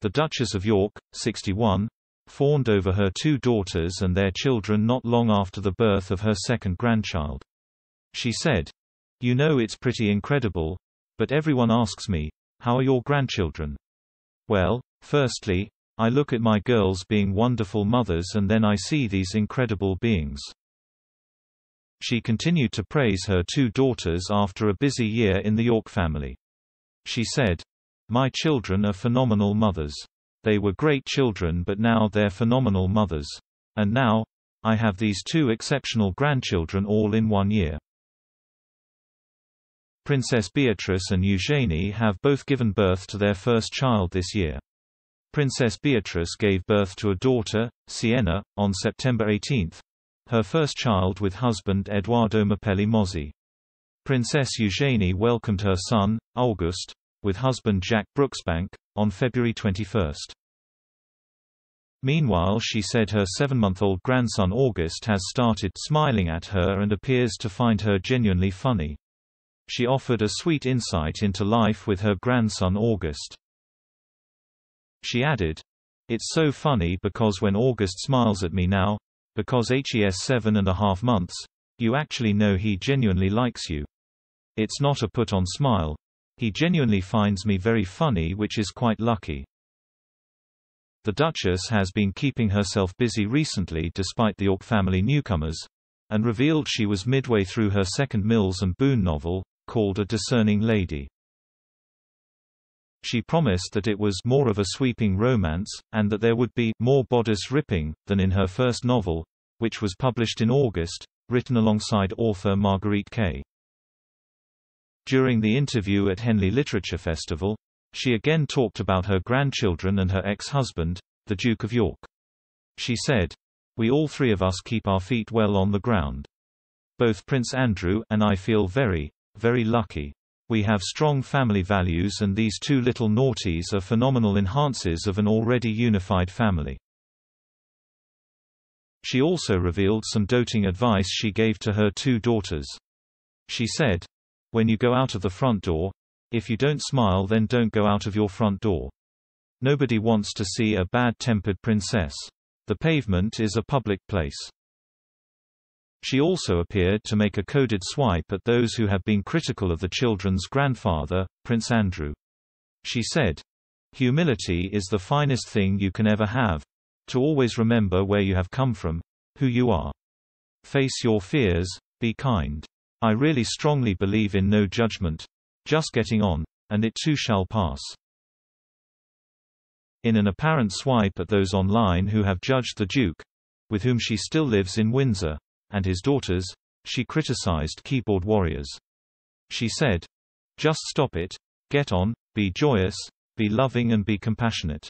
The Duchess of York, 61, fawned over her two daughters and their children not long after the birth of her second grandchild. She said, You know it's pretty incredible, but everyone asks me, how are your grandchildren? Well, firstly, I look at my girls being wonderful mothers and then I see these incredible beings. She continued to praise her two daughters after a busy year in the York family. She said, My children are phenomenal mothers. They were great children but now they're phenomenal mothers. And now, I have these two exceptional grandchildren all in one year. Princess Beatrice and Eugenie have both given birth to their first child this year. Princess Beatrice gave birth to a daughter, Sienna, on September 18, her first child with husband Eduardo Mapelli Mozzi. Princess Eugenie welcomed her son, August, with husband Jack Brooksbank, on February 21. Meanwhile she said her seven-month-old grandson August has started smiling at her and appears to find her genuinely funny. She offered a sweet insight into life with her grandson August. She added, It's so funny because when August smiles at me now, because HES seven and a half months, you actually know he genuinely likes you. It's not a put-on smile. He genuinely finds me very funny which is quite lucky. The Duchess has been keeping herself busy recently despite the York family newcomers, and revealed she was midway through her second Mills and Boon novel, called A Discerning Lady. She promised that it was more of a sweeping romance, and that there would be more bodice ripping, than in her first novel, which was published in August, written alongside author Marguerite Kaye. During the interview at Henley Literature Festival, she again talked about her grandchildren and her ex-husband, the Duke of York. She said, We all three of us keep our feet well on the ground. Both Prince Andrew and I feel very, very lucky. We have strong family values and these two little naughties are phenomenal enhances of an already unified family. She also revealed some doting advice she gave to her two daughters. She said, When you go out of the front door, if you don't smile then don't go out of your front door. Nobody wants to see a bad-tempered princess. The pavement is a public place. She also appeared to make a coded swipe at those who have been critical of the children's grandfather, Prince Andrew. She said, Humility is the finest thing you can ever have. To always remember where you have come from, who you are. Face your fears, be kind. I really strongly believe in no judgment. Just getting on, and it too shall pass. In an apparent swipe at those online who have judged the Duke, with whom she still lives in Windsor, and his daughters, she criticized keyboard warriors. She said, Just stop it, get on, be joyous, be loving and be compassionate.